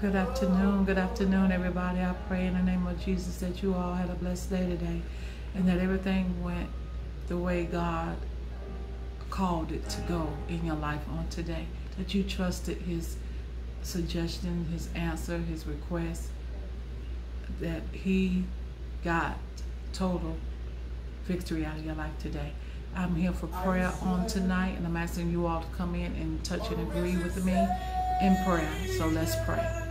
Good afternoon. Good afternoon, everybody. I pray in the name of Jesus that you all had a blessed day today and that everything went the way God called it to go in your life on today. That you trusted His suggestion, His answer, His request, that He got total victory out of your life today. I'm here for prayer on tonight, and I'm asking you all to come in and touch and agree with me in prayer. So let's pray.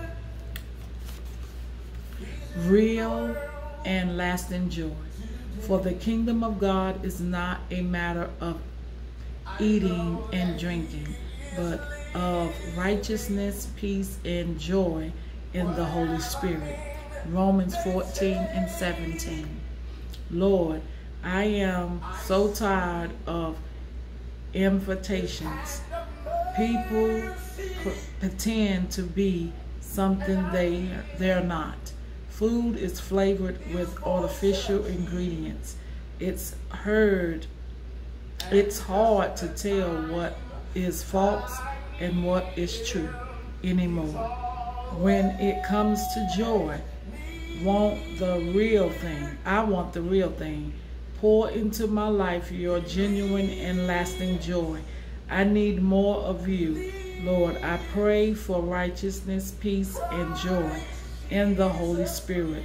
Real and lasting joy. For the kingdom of God is not a matter of eating and drinking, but of righteousness, peace, and joy in the Holy Spirit. Romans 14 and 17. Lord, I am so tired of invitations. People pretend to be something they they're not. Food is flavored with artificial ingredients. It's heard it's hard to tell what is false and what is true anymore. When it comes to joy, want the real thing. I want the real thing. Pour into my life your genuine and lasting joy. I need more of you. Lord, I pray for righteousness, peace, and joy in the Holy Spirit.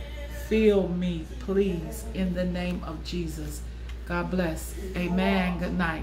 Fill me, please, in the name of Jesus. God bless. Amen. Good night.